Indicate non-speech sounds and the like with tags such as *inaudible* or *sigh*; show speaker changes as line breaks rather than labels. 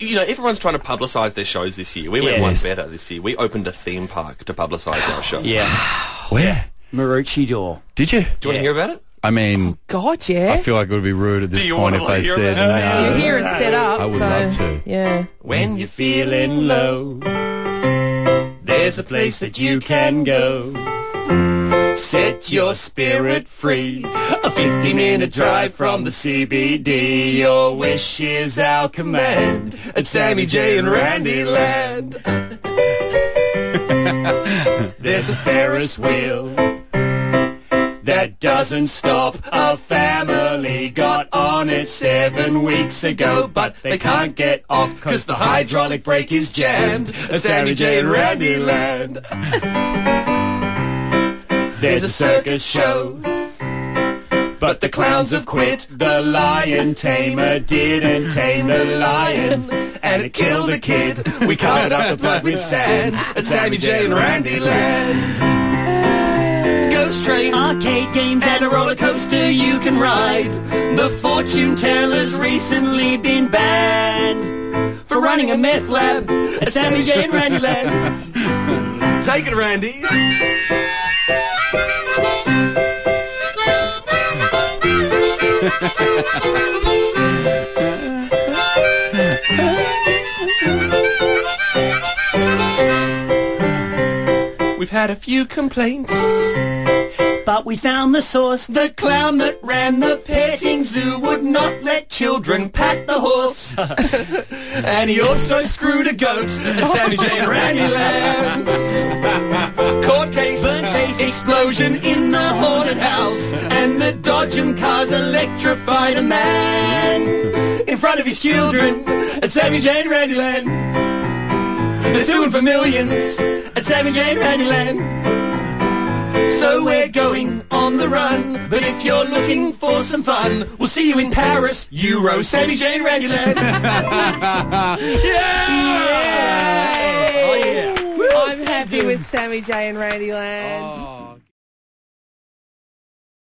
you know, everyone's trying to publicise their shows this year. We went
Yes.
one better this year. We opened a theme park to publicise our show.
Yeah. *sighs*
Where?
Marucci door.
Did you?
Do you want to hear about it?
I mean, oh,
God, yeah.
I feel like it would be rude at this
Do you
point if I said
about it?
You're
no.
here and set up.
I would
so,
love to.
Yeah.
When you're
Feeling low. There's a place that you can go. Set your spirit free. A 50 minute drive from the CBD. Your wish is our command. At Sammy J and Randy Land. *laughs* There's a Ferris wheel that doesn't stop. A family got on it seven weeks ago, but they can't get off because the hydraulic brake is jammed. At Sammy J and Randy Land. *laughs* There's a circus show. But the clowns have quit. The lion tamer didn't tame the lion. And it killed a kid. We covered up the blood with sand. At Sammy J and Randy Land. Ghost train. Arcade games and a roller coaster you can ride. The fortune teller's recently been banned. For running a meth lab at Sammy J and Randy Land. *laughs*
Take it, Randy. We've had a few complaints.
But we found the source. The clown that ran the petting zoo would not let children pat the horse. *laughs* and he also screwed a goat at Sammy J and Randy Land. Explosion in the haunted house. And the Dodgem cars electrified a man in front of his children at Sammy J and Randy Land. They're suing for millions at Sammy J and Randy Land. So we're going on the run. But if you're looking for some fun, we'll see you in Paris, Euro, Sammy J and Randy Land. *laughs*
Yay!
Oh, yeah.
I'm happy with Sammy J and Randy Land.
Oh,